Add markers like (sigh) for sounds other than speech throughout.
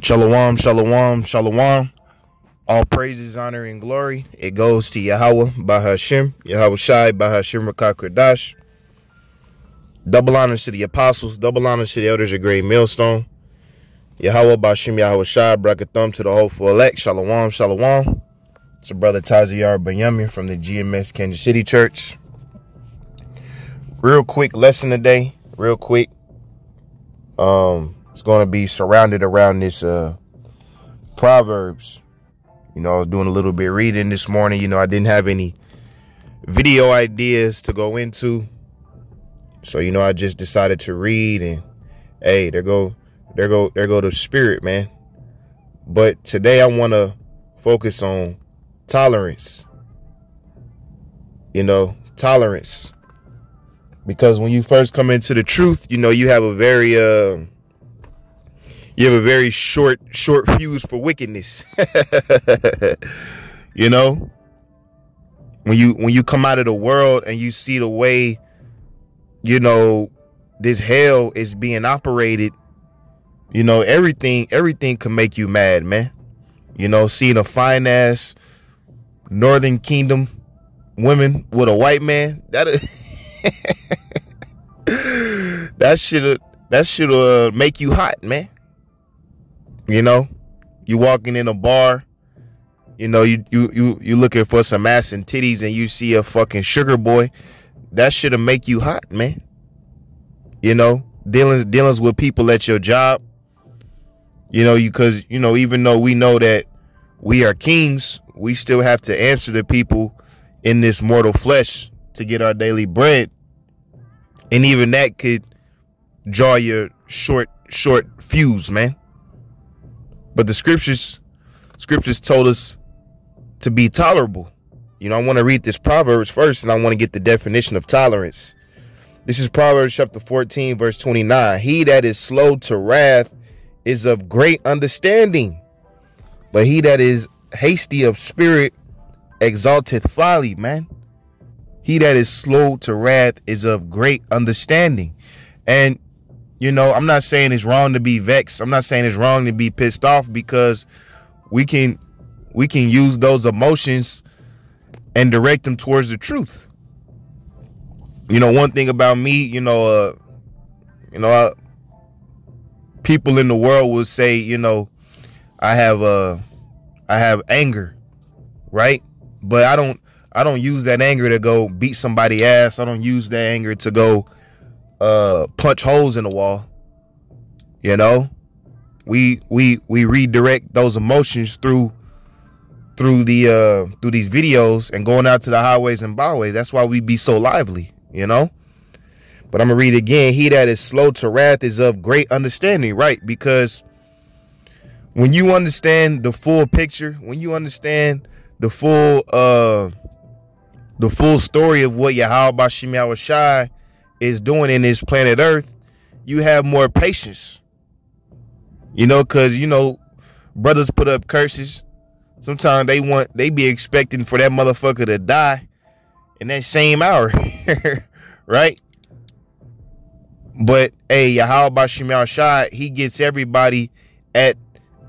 Shalom, shalom, shalom. All praises, honor, and glory. It goes to Yahweh, Bahasham, Yahweh Shai, Bahasham Rakakradash. Double honors to the apostles, double honors to the elders of Great Millstone. Yahweh, Bahashim, Yahweh Shai, Brakathum to the hopeful elect. Shalom, shalom. It's a brother Taziyar Bayami from the GMS Kansas City Church. Real quick lesson today, real quick. Um, it's going to be surrounded around this uh, Proverbs. You know, I was doing a little bit reading this morning. You know, I didn't have any video ideas to go into. So, you know, I just decided to read and hey, there go there go there go the spirit, man. But today I want to focus on tolerance. You know, tolerance. Because when you first come into the truth, you know, you have a very uh you have a very short short fuse for wickedness. (laughs) You know? When you when you come out of the world and you see the way you know this hell is being operated you know everything everything can make you mad man. You know seeing a fine ass northern kingdom women with a white man that (laughs) that should that should uh, make you hot man you know, you walking in a bar, you know, you you you you looking for some ass and titties, and you see a fucking sugar boy. That should have make you hot, man. You know, dealings dealings with people at your job. You know, you because you know, even though we know that we are kings, we still have to answer to people in this mortal flesh to get our daily bread. And even that could draw your short, short fuse, man. But the scriptures, scriptures told us to be tolerable. You know, I want to read this Proverbs first, and I want to get the definition of tolerance. This is Proverbs chapter 14, verse 29. He that is slow to wrath is of great understanding, but he that is hasty of spirit exalteth folly, man. He that is slow to wrath is of great understanding. And you know, I'm not saying it's wrong to be vexed. I'm not saying it's wrong to be pissed off because we can we can use those emotions and direct them towards the truth. You know, one thing about me, you know, uh, you know, uh, people in the world will say, you know, I have uh I have anger, right? But I don't I don't use that anger to go beat somebody ass. I don't use that anger to go uh punch holes in the wall. You know? We we we redirect those emotions through through the uh through these videos and going out to the highways and byways. That's why we be so lively, you know? But I'm gonna read again. He that is slow to wrath is of great understanding, right? Because when you understand the full picture, when you understand the full uh the full story of what Yahweh Shai is doing in this planet Earth, you have more patience. You know, cause you know, brothers put up curses. Sometimes they want they be expecting for that motherfucker to die in that same hour. (laughs) right? But hey, Yahweh Bashim Shai, he gets everybody at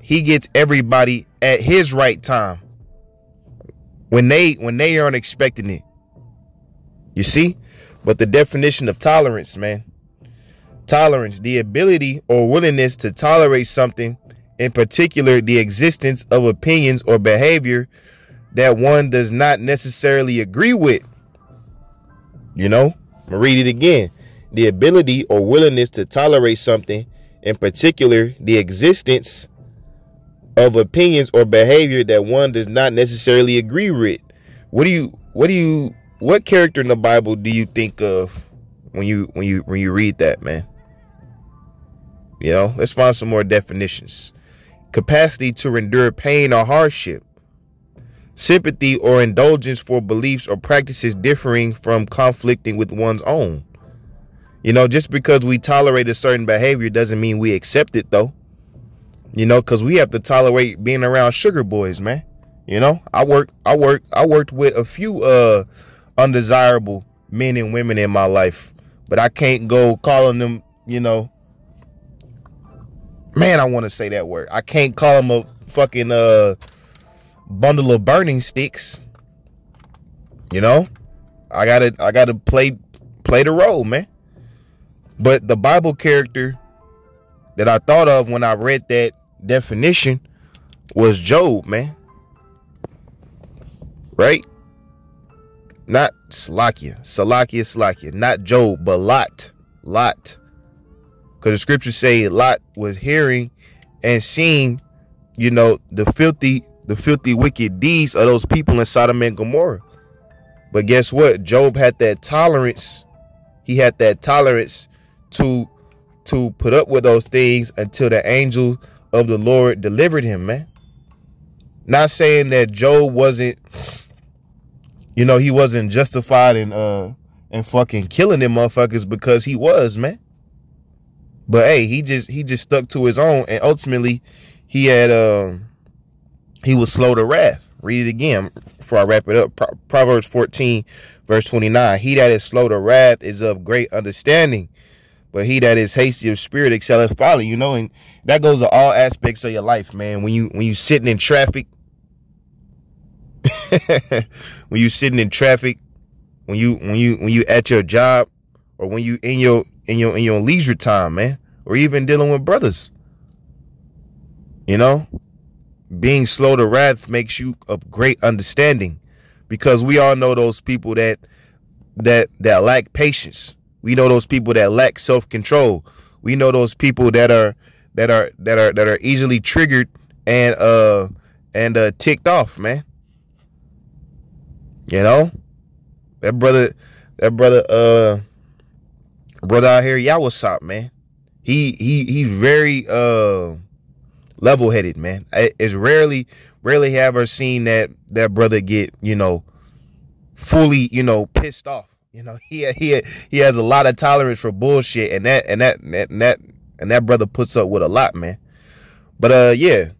he gets everybody at his right time. When they when they aren't expecting it. You see? But the definition of tolerance, man. Tolerance, the ability or willingness to tolerate something, in particular, the existence of opinions or behavior that one does not necessarily agree with. You know, I'm read it again. The ability or willingness to tolerate something, in particular, the existence of opinions or behavior that one does not necessarily agree with. What do you what do you what character in the Bible do you think of when you when you when you read that, man? You know, let's find some more definitions. Capacity to endure pain or hardship. Sympathy or indulgence for beliefs or practices differing from conflicting with one's own. You know, just because we tolerate a certain behavior doesn't mean we accept it though. You know, cuz we have to tolerate being around sugar boys, man. You know, I work I work I worked with a few uh undesirable men and women in my life, but I can't go calling them, you know, man, I want to say that word. I can't call them a fucking uh bundle of burning sticks. You know? I gotta I gotta play play the role, man. But the Bible character that I thought of when I read that definition was Job, man. Right? Not Slakia. Salakia, Slakia. Not Job, but Lot. Lot. Because the scriptures say Lot was hearing and seeing, you know, the filthy, the filthy wicked deeds of those people in Sodom and Gomorrah. But guess what? Job had that tolerance. He had that tolerance to to put up with those things until the angel of the Lord delivered him, man. Not saying that Job wasn't, you know, he wasn't justified in uh and fucking killing them motherfuckers because he was, man. But hey, he just he just stuck to his own, and ultimately, he had um he was slow to wrath. Read it again before I wrap it up. Pro Proverbs 14, verse 29. He that is slow to wrath is of great understanding, but he that is hasty of spirit excelleth folly. You know, and that goes to all aspects of your life, man. When you when you sitting in traffic, (laughs) when you sitting in traffic, when you when you when you at your job, or when you in your in your in your leisure time, man, or even dealing with brothers. You know, being slow to wrath makes you of great understanding because we all know those people that that that lack patience. We know those people that lack self-control. We know those people that are that are that are that are easily triggered and uh and uh ticked off, man. You know? That brother that brother uh brother out here, up, man? He he he's very uh level headed, man. It's rarely rarely have seen that that brother get you know fully you know pissed off. You know (laughs) he he he has a lot of tolerance for bullshit, and that and that and that and that brother puts up with a lot, man. But uh, yeah,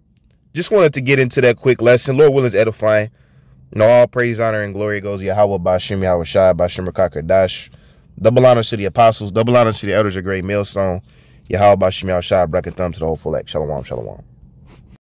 just wanted to get into that quick lesson. Lord willing, is edifying. Know, all praise, honor, and glory goes Yahweh Bashim Yahweh Shai Bashim Dash. Double honor to the apostles. Double honor to the elders of great millstone. Yahweh Bashim Yahweh Shai. Bracket thumb to the whole full Shalom, shalom.